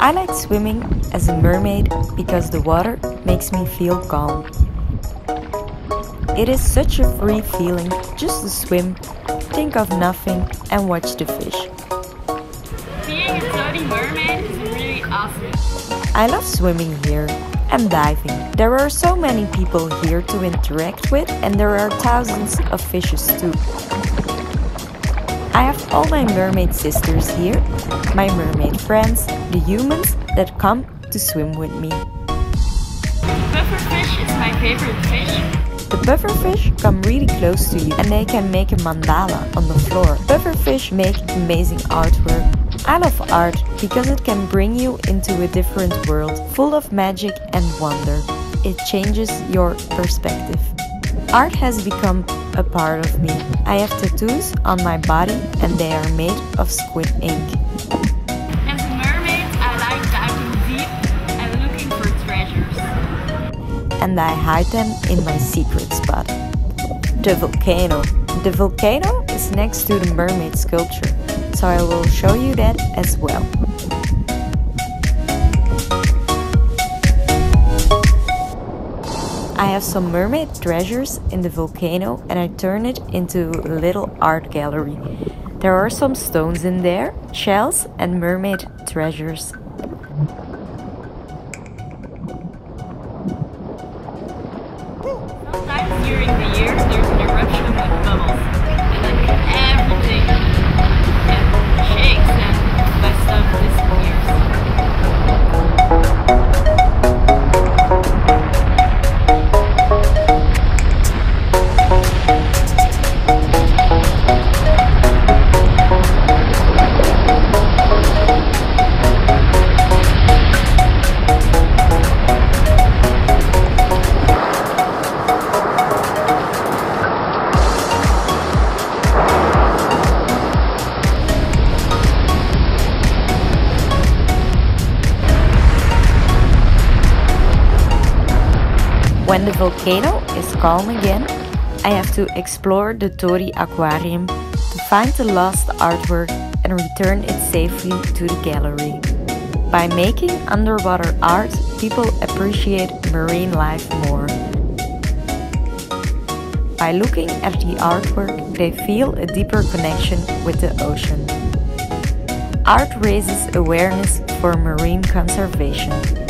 I like swimming as a mermaid because the water makes me feel calm. It is such a free feeling just to swim, think of nothing, and watch the fish. Being a TODI mermaid is really awesome. I love swimming here and diving. There are so many people here to interact with, and there are thousands of fishes too. I have all my mermaid sisters here, my mermaid friends, the humans that come to swim with me. Pufferfish is my favorite fish. The pufferfish come really close to you and they can make a mandala on the floor. Pufferfish make amazing artwork. I love art because it can bring you into a different world full of magic and wonder. It changes your perspective. Art has become a part of me. I have tattoos on my body and they are made of squid ink. And I hide them in my secret spot. The volcano. The volcano is next to the mermaid sculpture, so I will show you that as well. I have some mermaid treasures in the volcano and I turn it into a little art gallery. There are some stones in there, shells, and mermaid treasures. During the year, there's an eruption of bubbles. When the volcano is calm again, I have to explore the TODI Aquarium to find the lost artwork and return it safely to the gallery. By making underwater art, people appreciate marine life more. By looking at the artwork, they feel a deeper connection with the ocean. Art raises awareness for marine conservation.